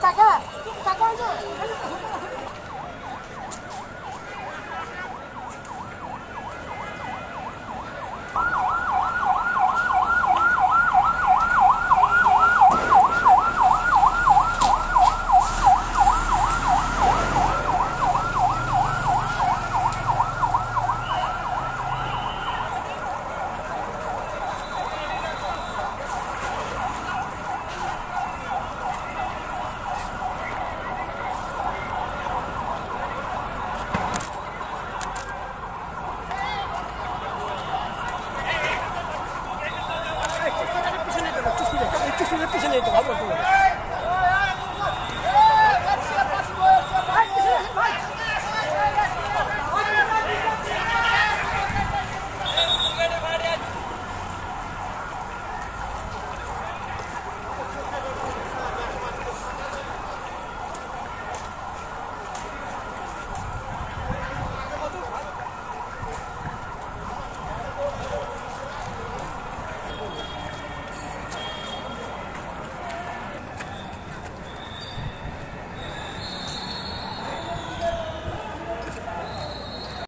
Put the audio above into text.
કાકા કાકા 수 옆에 있는 애도 가보고